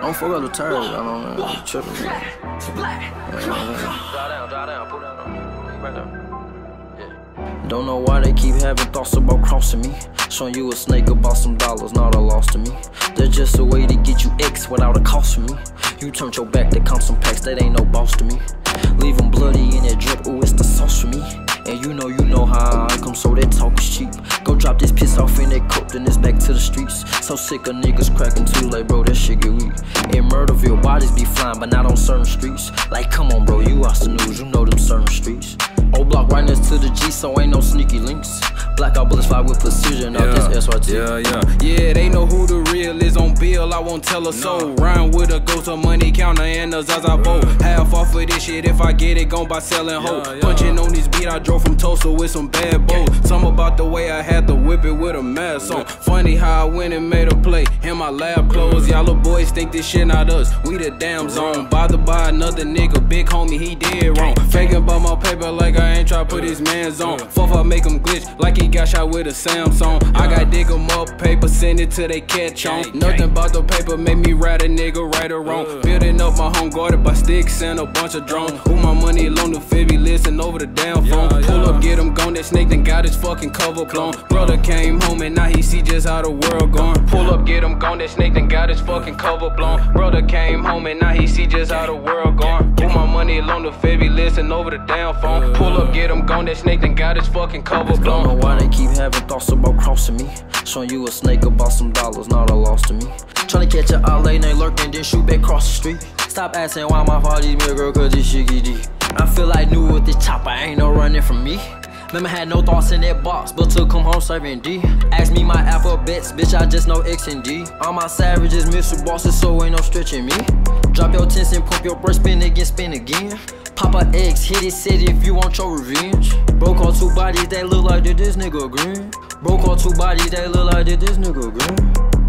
Don't fuck up the tires, I don't know. Tripping, man. Don't know why they keep having thoughts about crossing me. Showing you a snake about some dollars, not a loss to me. They're just a way to get you X without a cost for me. You turned your back to count some packs, that ain't no boss to me. Leave 'em bloody in that drip, ooh, it's the sauce for me. And you know, you know how I come, so that talk is cheap. Go drop this piss off in that coat, then it's back to the streets. So sick of niggas cracking too late, bro, that shit get weak. In Murderville, bodies be flying, but not on certain streets. Like, come on, bro, you watch the news, you know them certain streets. Old block right next to the G, so ain't no sneaky links. Blackout bullets fly with precision, out this SRT. Yeah, yeah, yeah. Won't tell her so. Rhyme with a ghost, a money counter, and a Zaza vote. Half off of this shit if I get it, gon' by selling hoe. Punching on this beat, I drove from Tulsa with some bad boys. Some about the way I had to whip it with a mask on. Funny how I went and made a play. And my lab closed. Y'all little boys think this shit not us. We the damn zone. Bothered by another nigga, big homie, he did wrong. Faking about my paper like I ain't try to put his mans on. Fuck, I make him glitch like he got shot with a Samsung. I got dig 'em up paper, send it till they catch on. Nothing about the paper make me ride a nigga right or wrong. Building up my home guarded by sticks and a bunch of drones. Who my money loan to Fibby, listen over the damn phone. Pull up, get him gone. That snake then got his fucking cover blown. Brother came home and now he see just how the world gone. Pull up, get him gone. That snake then got his fucking cover blown. Brother came home and now he see just how the world gone. Who my money loan to Fibby, listen over the damn phone. Pull up, get him gone. That snake then got his fucking cover blown. Don't know why they keep having thoughts about crossing me. Showing you a snake about some dollars, catch a out late night lurking, then shoot back across the street. Stop asking why my party's me, girl, cause this shit get. I feel like new with this chopper, ain't no running from me. Remember, had no thoughts in that box, but took him home serving D. Ask me my alphabets, bitch, I just know X and D. All my savages, Mr. Bosses, so ain't no stretching me. Drop your tents and pump your breast, spin again, spin again. Papa X, hit it, city if you want your revenge. Broke all two bodies that look like did this nigga green. Broke all two bodies that look like did this nigga green.